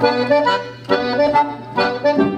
Thank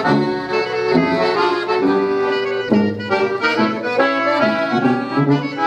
Thank you.